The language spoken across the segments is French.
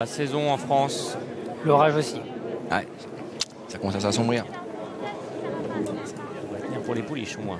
La saison en France. L'orage aussi. Ouais, ça commence à s'assombrir. On va tenir pour les pouliches au moins.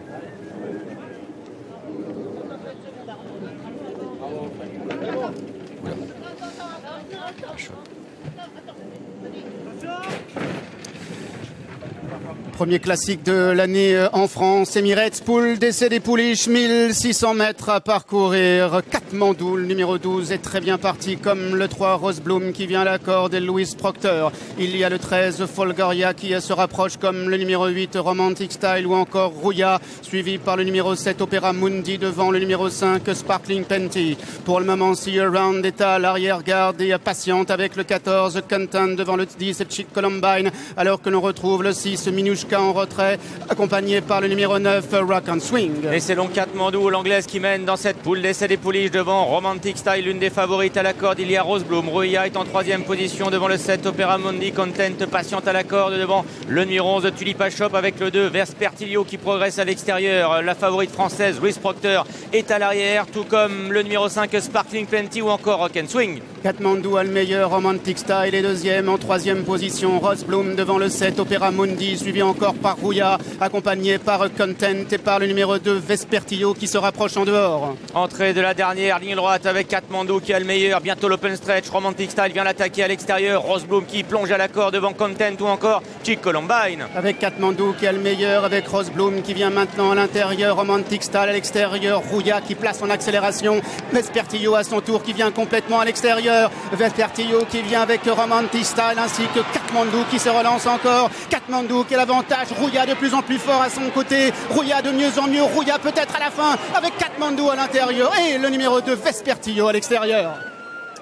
Premier classique de l'année euh, en France, Emirates Pool, d'essai des pouliches, 1600 mètres à parcourir. Katmandou, le numéro 12, est très bien parti, comme le 3 Rose Bloom qui vient à la corde et Louis Proctor. Il y a le 13 Folgoria qui se rapproche comme le numéro 8 Romantic Style ou encore Rouya, suivi par le numéro 7 Opera Mundi devant le numéro 5 Sparkling Penty. Pour le moment, See Around est à l'arrière-garde et patiente avec le 14 Content devant le 10 Chick Columbine, alors que l'on retrouve le 6 En retrait, accompagné par le numéro 9, Rock and Swing. Et c'est donc Katmandou, l'anglaise, qui mène dans cette poule d'essai des pouliches devant Romantic Style, l'une des favorites à la corde. Il y a Rose Bloom. Ruya est en troisième position devant le 7 Opera Mundi. Content patiente à la corde devant le numéro 11 Tulipa Shop avec le 2 Verspertilio qui progresse à l'extérieur. La favorite française, Louis Proctor, est à l'arrière, tout comme le numéro 5 Sparkling Plenty ou encore Rock and Swing. Katmandou a le meilleur, Romantic Style est deuxième en troisième position. Rose Bloom devant le 7 Opera Mundi, suivi encore par Rouya, accompagné par Content et par le numéro 2 Vespertillo qui se rapproche en dehors. Entrée de la dernière ligne droite avec Katmandou qui a le meilleur. Bientôt l'open stretch. Romantic Style vient l'attaquer à l'extérieur. Rosebloom qui plonge à l'accord devant Content ou encore Chick Columbine. Avec Katmandou qui a le meilleur, avec Rosebloom qui vient maintenant à l'intérieur. Romantic Style à l'extérieur. Rouya qui place en accélération. Vespertillo à son tour qui vient complètement à l'extérieur. Vespertillo qui vient avec Romantic Style ainsi que Katmandou qui se relance encore. Katmandou qui est l'avantage Rouya de plus en plus fort à son côté. Rouya de mieux en mieux. Rouya peut-être à la fin avec Katmandou à l'intérieur et le numéro 2 Vespertillo à l'extérieur.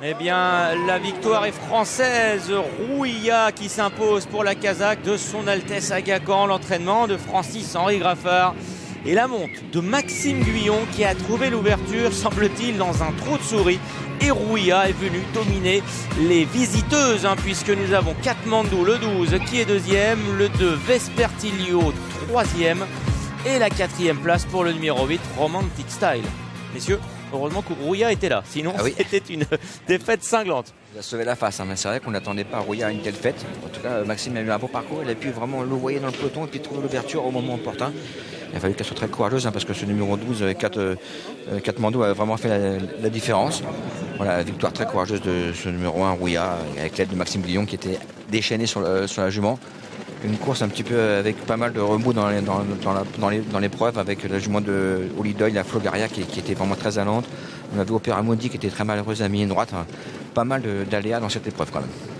Eh bien, la victoire est française. Rouya qui s'impose pour la Kazakh de son Altesse Agacan. L'entraînement de Francis-Henri Graffard. Et la monte de Maxime Guyon qui a trouvé l'ouverture, semble-t-il, dans un trou de souris. Et Rouya est venu dominer les visiteuses, hein, puisque nous avons Katmandou le 12 qui est deuxième, le 2 Vespertilio troisième et la quatrième place pour le numéro 8 Romantic Style. Messieurs, heureusement que Rouya était là, sinon Ah oui. c'était une défaite cinglante. Il a sauvé la face, hein, mais c'est vrai qu'on n'attendait pas Rouya à une telle fête. En tout cas, Maxime a eu un bon parcours, il a pu vraiment le voyer dans le peloton et puis trouver l'ouverture au moment opportun. Il a fallu qu'elle soit très courageuse hein, parce que ce numéro 12, euh, 4, euh, euh, Katmandou a vraiment fait la, la différence. Voilà, victoire très courageuse de ce numéro 1, Rouya, avec l'aide de Maxime Guillon qui était déchaîné sur, le- sur la jument. Une course un petit peu avec pas mal de remous dans l'épreuve avec la jument de Holiday, la Flogaria qui, qui était vraiment très allante. On a vu Opéra Mundi qui était très malheureuse à mi droite. Pas mal d'aléas dans cette épreuve quand même.